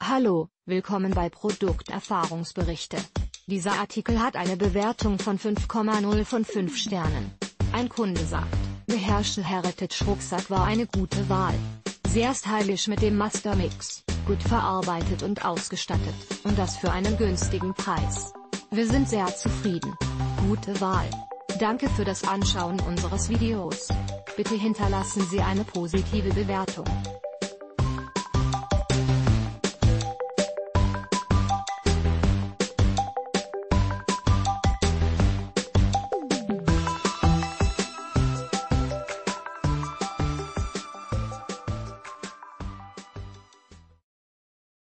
Hallo, willkommen bei Produkterfahrungsberichte. Dieser Artikel hat eine Bewertung von 5,0 von 5 Sternen. Ein Kunde sagt, der Herschel Heritage Rucksack war eine gute Wahl. Sehr stylisch mit dem Master Mix, gut verarbeitet und ausgestattet, und das für einen günstigen Preis. Wir sind sehr zufrieden. Gute Wahl. Danke für das Anschauen unseres Videos. Bitte hinterlassen Sie eine positive Bewertung.